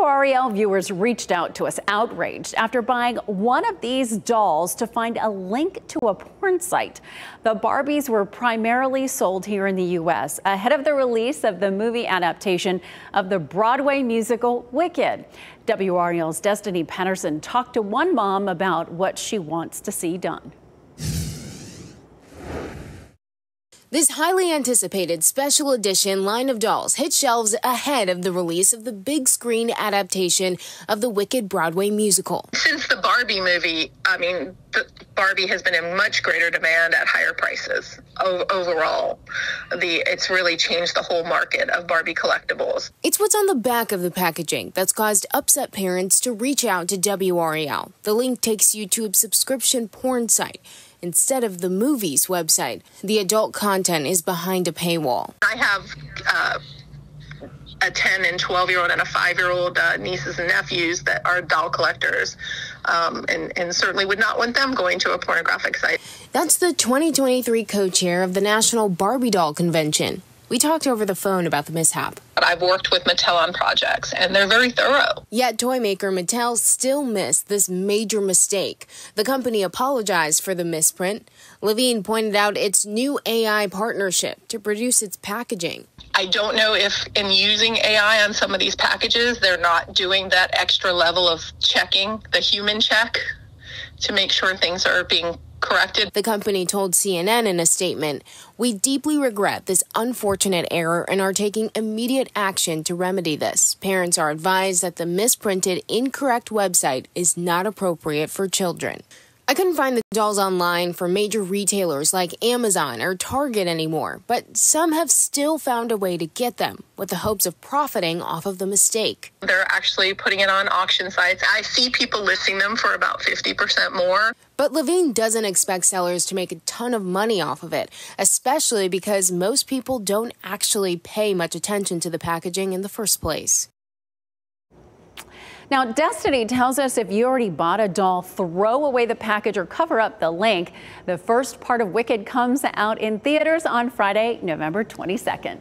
WRAL viewers reached out to us outraged after buying one of these dolls to find a link to a porn site. The Barbies were primarily sold here in the U.S. ahead of the release of the movie adaptation of the Broadway musical Wicked. WRAL's Destiny Patterson talked to one mom about what she wants to see done. This highly anticipated special edition line of dolls hit shelves ahead of the release of the big screen adaptation of the Wicked Broadway musical. Since the Barbie movie, I mean, Barbie has been in much greater demand at higher prices overall. The it's really changed the whole market of Barbie collectibles. It's what's on the back of the packaging that's caused upset parents to reach out to WRAL. The link takes you to a subscription porn site instead of the movie's website. The adult content is behind a paywall. I have uh, a 10 and 12 year old and a 5 year old uh, nieces and nephews that are doll collectors um, and, and certainly would not want them going to a pornographic site. That's the 2023 co chair of the National Barbie Doll Convention. We talked over the phone about the mishap. I've worked with Mattel on projects, and they're very thorough. Yet, toymaker Mattel still missed this major mistake. The company apologized for the misprint. Levine pointed out its new AI partnership to produce its packaging. I don't know if in using AI on some of these packages, they're not doing that extra level of checking the human check to make sure things are being corrected. The company told CNN in a statement We deeply regret this unfortunate error and are taking immediate action to remedy this. Parents are advised that the misprinted, incorrect website is not appropriate for children. I couldn't find the dolls online for major retailers like Amazon or Target anymore, but some have still found a way to get them with the hopes of profiting off of the mistake. They're actually putting it on auction sites. I see people listing them for about 50% more. But Levine doesn't expect sellers to make a ton of money off of it, especially because most people don't actually pay much attention to the packaging in the first place. Now, Destiny tells us if you already bought a doll, throw away the package or cover up the link. The first part of Wicked comes out in theaters on Friday, November 22nd.